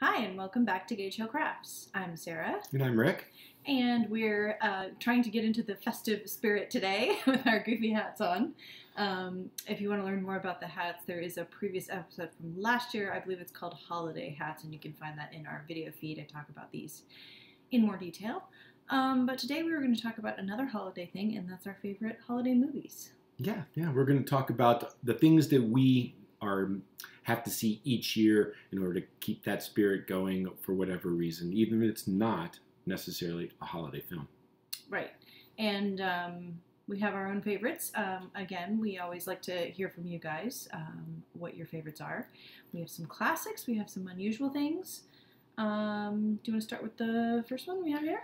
Hi, and welcome back to Gage Hill Crafts. I'm Sarah, And I'm Rick. and we're uh, trying to get into the festive spirit today with our goofy hats on. Um, if you want to learn more about the hats, there is a previous episode from last year. I believe it's called Holiday Hats, and you can find that in our video feed. I talk about these in more detail. Um, but today we were going to talk about another holiday thing, and that's our favorite holiday movies. Yeah, yeah, we're going to talk about the things that we are have to see each year in order to keep that spirit going for whatever reason, even if it's not necessarily a holiday film. Right. And um, we have our own favorites. Um, again, we always like to hear from you guys um, what your favorites are. We have some classics, we have some unusual things. Um, do you want to start with the first one we have here?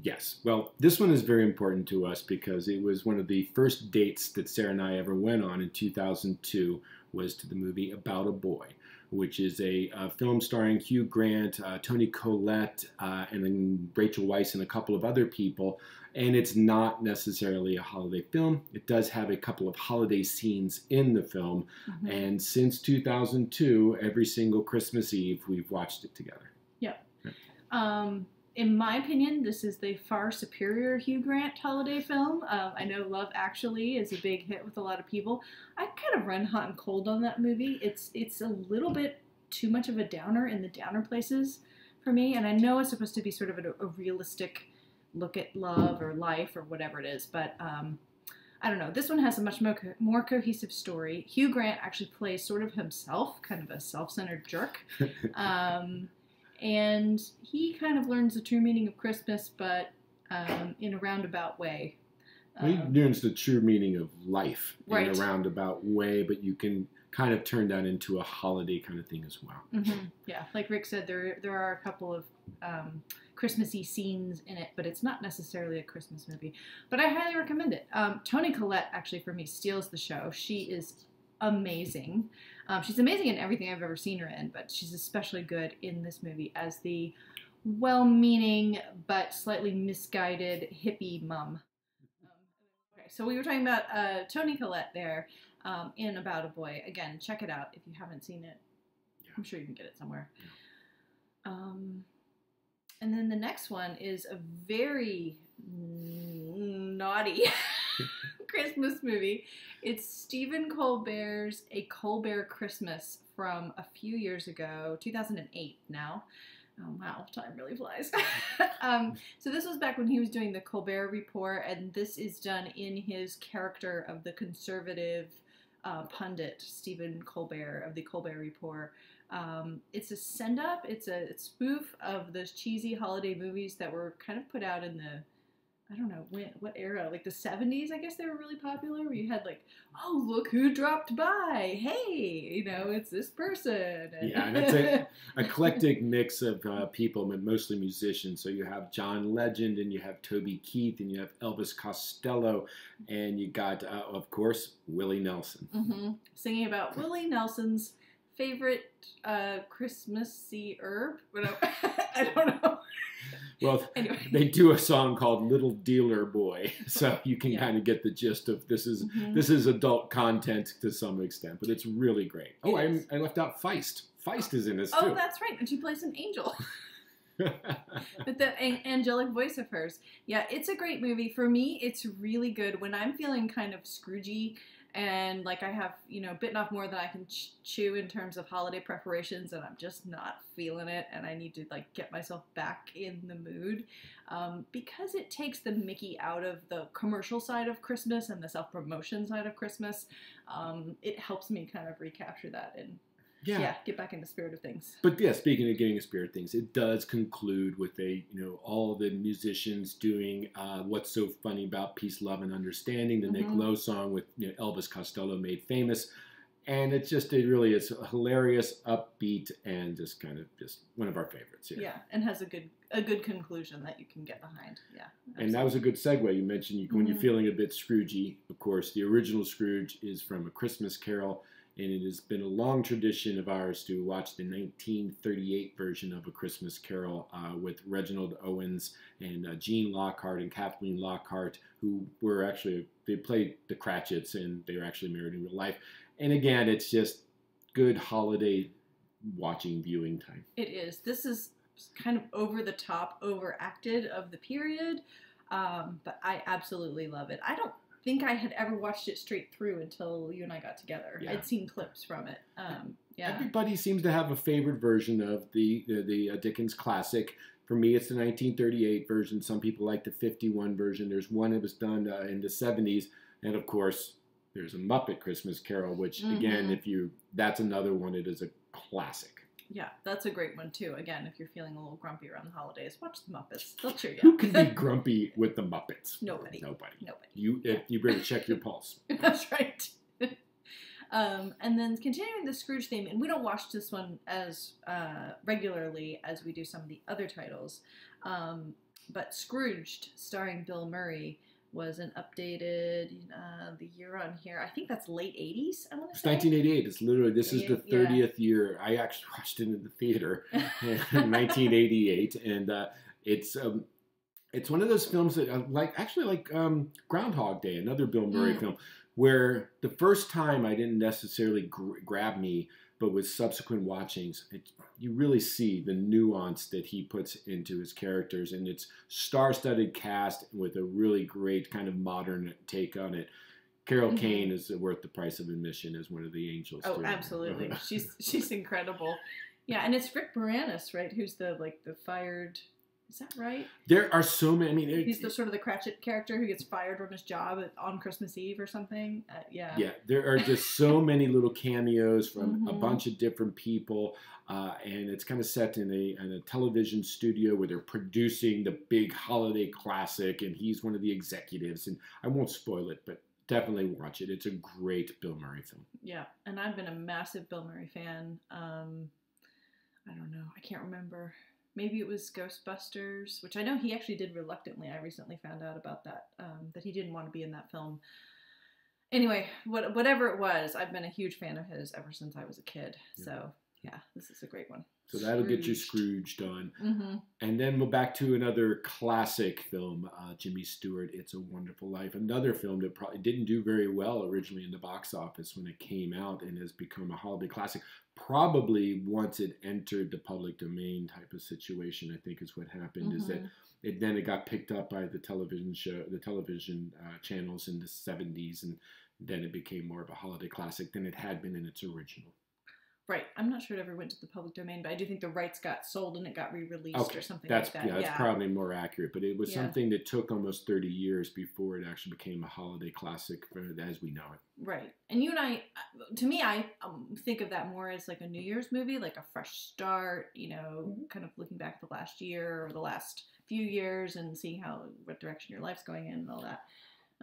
Yes. Well, this one is very important to us because it was one of the first dates that Sarah and I ever went on in 2002 was to the movie About a Boy, which is a, a film starring Hugh Grant, uh, Toni Collette, uh, and then Rachel Weisz and a couple of other people. And it's not necessarily a holiday film. It does have a couple of holiday scenes in the film. Mm-hmm. And since 2002, every single Christmas Eve, we've watched it together. Um, in my opinion, this is the far superior Hugh Grant holiday film. Um, I know Love Actually is a big hit with a lot of people. I kind of run hot and cold on that movie. It's it's a little bit too much of a downer in the downer places for me, and I know it's supposed to be sort of a, a realistic look at love or life or whatever it is, but um, I don't know. This one has a much more, co- more cohesive story. Hugh Grant actually plays sort of himself, kind of a self-centered jerk. Um, and he kind of learns the true meaning of Christmas, but um, in a roundabout way. He Um, learns the true meaning of life Right. in a roundabout way, but you can kind of turn that into a holiday kind of thing as well. mhm, Yeah, like Rick said, there there are a couple of um, Christmassy scenes in it, but it's not necessarily a Christmas movie. But I highly recommend it. Um, Toni Collette actually for me steals the show. She is amazing. Um, she's amazing in everything I've ever seen her in, but she's especially good in this movie as the well-meaning but slightly misguided hippie mum. Um, okay, so we were talking about uh, Toni Collette there um, in About a Boy. Again, check it out if you haven't seen it. Yeah. I'm sure you can get it somewhere. Um, and then the next one is a very naughty Christmas movie. It's Stephen Colbert's A Colbert Christmas from a few years ago, 2008 now. Oh wow, time really flies. um, so this was back when he was doing the Colbert Report, and this is done in his character of the conservative uh, pundit Stephen Colbert of the Colbert Report. Um, it's a send up. It's a spoof of those cheesy holiday movies that were kind of put out in the I don't know when what era, like the seventies. I guess they were really popular. Where you had like, oh look who dropped by. Hey, you know it's this person. Yeah, and it's a eclectic mix of uh, people, but mostly musicians. So you have John Legend, and you have Toby Keith, and you have Elvis Costello, and you got, uh, of course, Willie Nelson. hmm Singing about Willie Nelson's favorite uh, Christmassy herb. I don't know. Well, Anyway. they do a song called "Little Dealer Boy," so you can Yeah. kind of get the gist of this is Mhm. this is adult content to some extent, but it's really great. Oh, I. I left out Feist. Feist is in this Oh, too. that's right. And she plays an angel. with the angelic voice of hers. Yeah, it's a great movie. For me, it's really good when I'm feeling kind of Scroogey and like I have, you know, bitten off more than I can ch- chew in terms of holiday preparations and I'm just not feeling it and I need to like get myself back in the mood. Um, because it takes the Mickey out of the commercial side of Christmas and the self promotion side of Christmas, um, it helps me kind of recapture that and yeah. get back in the spirit of things. But yeah, speaking of getting a spirit of things, it does conclude with a you know all the musicians doing uh, "What's So Funny About Peace, Love, and Understanding," the Nick Mhm. Lowe song with you know, Elvis Costello made famous, and it's just it really is hilarious, upbeat, and just kind of just one of our favorites. Yeah. Yeah. and has a good a good conclusion that you can get behind. Yeah, And that was a good segue. You mentioned you, when you're Mhm. feeling a bit Scroogey, of course, the original Scrooge is from A Christmas Carol, and it has been a long tradition of ours to watch the 1938 version of A Christmas Carol uh, with Reginald Owens and uh, Gene Lockhart and Kathleen Lockhart, who were actually, they played the Cratchits and they were actually married in real life. And again, it's just good holiday watching viewing time. It is. This is kind of over the top, overacted of the period, um, but I absolutely love it. I don't think I had ever watched it straight through until you and I got together. Yeah. I'd seen clips from it. Um, yeah. Everybody seems to have a favorite version of the the, the uh, Dickens classic. For me, it's the 1938 version. Some people like the 51 version. There's one that was done uh, in the 70s, and of course, there's a Muppet Christmas Carol, which again, Mhm. if you that's another one. It is a classic. Yeah, that's a great one too. Again, if you're feeling a little grumpy around the holidays, watch the Muppets. They'll cheer you Who can be grumpy with the Muppets? Nobody. Nobody. Nobody. You if you better check your pulse. That's right. um, and then continuing the Scrooge theme, and we don't watch this one as uh, regularly as we do some of the other titles, um, but Scrooged, starring Bill Murray, was an updated uh, the year on here. I think that's late '80s. I want to It's say. 1988. It's literally this is the Yeah. 30th year. I actually watched it in the theater in 1988, and uh, it's um, it's one of those films that uh, like actually like um, Groundhog Day, another Bill Murray Mm. film, where the first time I didn't necessarily gr- grab me, but with subsequent watchings, it, you really see the nuance that he puts into his characters, and it's star-studded cast with a really great kind of modern take on it. Carol Mhm. Kane is worth the price of admission as one of the angels. Oh, too. absolutely. She's she's incredible. Yeah, and it's Rick Moranis, right? Who's the like the fired? Is that right? There are so many. I mean, He's the sort of the Cratchit character who gets fired from his job at, on Christmas Eve or something. Uh, yeah. yeah, there are just so many little cameos from a Mhm. bunch of different people, uh, and it's kind of set in a, in a television studio where they're producing the big holiday classic, and he's one of the executives. And I won't spoil it, but definitely watch it. It's a great Bill Murray film. Yeah, and I've been a massive Bill Murray fan. Um, I don't know. I can't remember. Maybe it was Ghostbusters, which I know he actually did reluctantly. I recently found out about that, um, that he didn't want to be in that film. Anyway, what, whatever it was, I've been a huge fan of his ever since I was a kid. Yeah. So, yeah, this is a great one. So that'll get you Scrooged on. hmm And then we're back to another classic film, uh, Jimmy Stewart, It's a Wonderful Life. Another film that probably didn't do very well originally in the box office when it came out and has become a holiday classic. Probably once it entered the public domain type of situation, I think is what happened. Is that Mhm. it then it got picked up by the television show, the television uh, channels in the 70s, and then it became more of a holiday classic than it had been in its original. Right. I'm not sure it ever went to the public domain, but I do think the rights got sold and it got re-released Okay, or something That's like that. yeah, that's probably more accurate. But it was Yeah. something that took almost thirty years before it actually became a holiday classic for, as we know it. Right. And you and I, to me, I um, think of that more as like a New Year's movie, like a fresh start, you know, Mm-hmm. kind of looking back at the last year or the last few years and seeing how, what direction your life's going in and all that.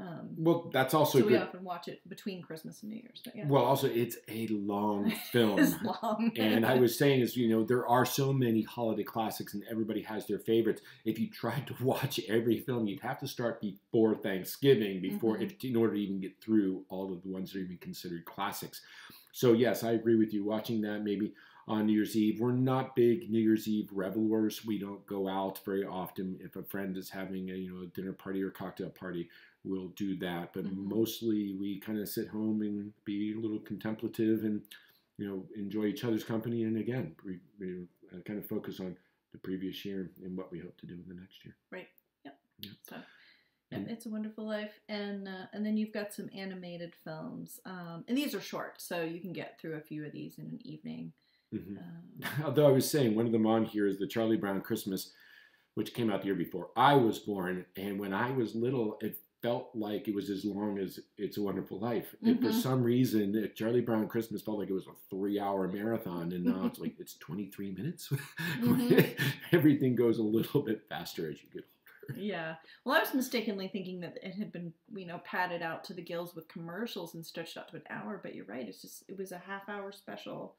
Um, Well, that's also so we good. often watch it between Christmas and New Year's. Yeah. Well, also it's a long film. it's long. and I was saying is, you know, there are so many holiday classics and everybody has their favorites. If you tried to watch every film, you'd have to start before Thanksgiving, before Mhm. if, in order to even get through all of the ones that are even considered classics. So yes, I agree with you. Watching that maybe on New Year's Eve. We're not big New Year's Eve revelers. We don't go out very often. If a friend is having a you know a dinner party or cocktail party, we'll do that. But Mhm. mostly we kind of sit home and be a little contemplative and you know enjoy each other's company. And again, we, we uh, kind of focus on the previous year and what we hope to do in the next year. Right. Yep. Yeah. So, yeah, it's a wonderful life, and uh, and then you've got some animated films, um, and these are short, so you can get through a few of these in an evening. Mhm. Um, Although I was saying one of them on here is the Charlie Brown Christmas, which came out the year before I was born, and when I was little, it felt like it was as long as It's a Wonderful Life. And for some reason, Charlie Brown Christmas felt like it was a three-hour marathon, and now it's like it's 23 minutes. Mhm. Everything goes a little bit faster as you get older. yeah. Well, I was mistakenly thinking that it had been, you know, padded out to the gills with commercials and stretched out to an hour, but you're right. It's just it was a half hour special.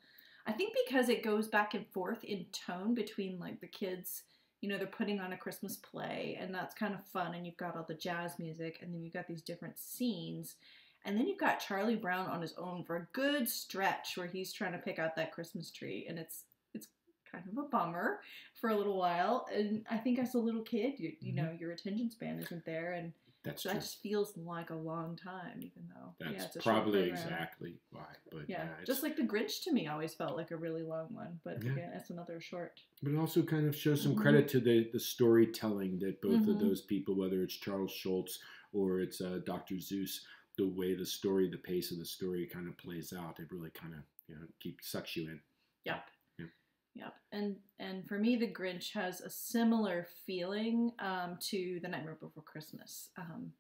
I think because it goes back and forth in tone between like the kids, you know, they're putting on a Christmas play and that's kind of fun and you've got all the jazz music and then you've got these different scenes. And then you've got Charlie Brown on his own for a good stretch where he's trying to pick out that Christmas tree and it's kind of a bummer for a little while. And I think as a little kid, you you know, your attention span isn't there and That's So true. that just feels like a long time, even though yeah, That's a probably exactly why. But Yeah, yeah, just like the Grinch to me always felt like a really long one, but Yeah. again, it's another short. but it also kind of shows some Mhm. credit to the the storytelling that both of Mhm. those people, whether it's Charles Schulz or it's uh, Dr. Seuss, the way the story, the pace of the story kind of plays out, it really kind of you know keeps sucks you in. Yep. And and for me, the Grinch has a similar feeling um, to The Nightmare Before Christmas. Um,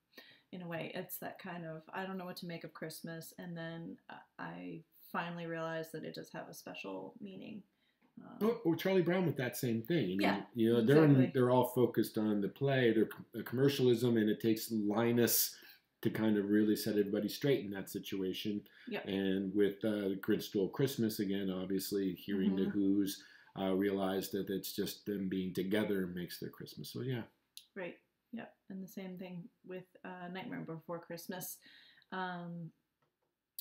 in a way, it's that kind of I don't know what to make of Christmas, and then uh, I finally realized that it does have a special meaning. Um, Or, or Charlie Brown with that same thing. I mean, Yeah, you know, they're exactly. they're all focused on the play, their uh, commercialism, and it takes Linus to kind of really set everybody straight in that situation. Yep. And with uh, Grinch Stole Christmas again, obviously hearing the Mhm. Who's uh, realize that it's just them being together makes their Christmas. So yeah, Right. Yep. And the same thing with uh, Nightmare Before Christmas, um,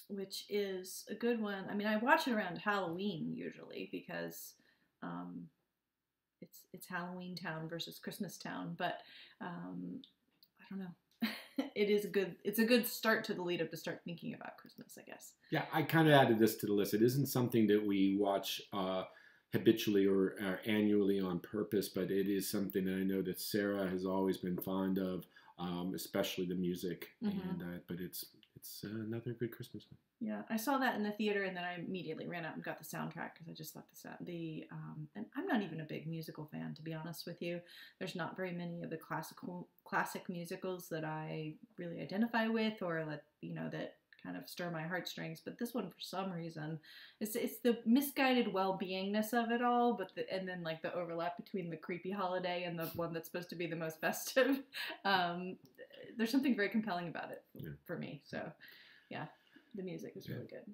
which is a good one. I mean, I watch it around Halloween usually because um, it's it's Halloween Town versus Christmas Town, but um, I don't know. it is a good. It's a good start to the lead up to start thinking about Christmas, I guess. yeah, I kind of added this to the list. It isn't something that we watch. Uh, habitually or, or annually on purpose, but it is something that I know that Sarah has always been fond of, um, especially the music. Mhm. And uh, but it's it's another good Christmas one. Yeah, I saw that in the theater, and then I immediately ran out and got the soundtrack because I just thought the sound, the um, and I'm not even a big musical fan to be honest with you. There's not very many of the classical classic musicals that I really identify with, or that you know that kind of stir my heartstrings. But this one, for some reason, it's it's the misguided well-beingness of it all, but the, and then like the overlap between the creepy holiday and the one that's supposed to be the most festive. Um, there's something very compelling about it Yeah. for me. So, yeah, the music is Yeah. really good.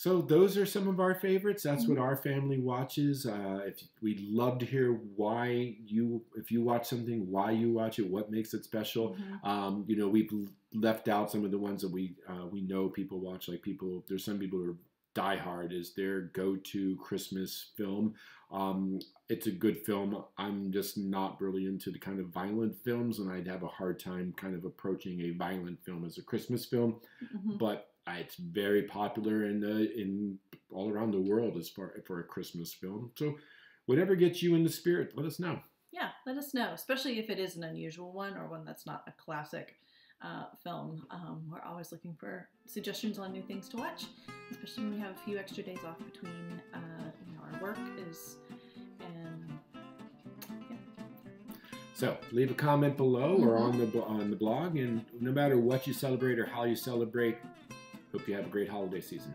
So those are some of our favorites. That's what our family watches. Uh, if we'd love to hear why you, if you watch something, why you watch it, what makes it special. Mhm. Um, you know, we've left out some of the ones that we uh, we know people watch. Like people, there's some people who are Die Hard is their go-to Christmas film. Um, it's a good film. I'm just not really into the kind of violent films, and I'd have a hard time kind of approaching a violent film as a Christmas film Mhm. but it's very popular in the, in all around the world as far for a Christmas film. So whatever gets you in the spirit, let us know. Yeah, let us know, especially if it is an unusual one or one that's not a classic uh, film. Um, we're always looking for suggestions on new things to watch, especially when we have a few extra days off between uh, you know, our work is and So leave a comment below or on the on the blog, and no matter what you celebrate or how you celebrate, hope you have a great holiday season.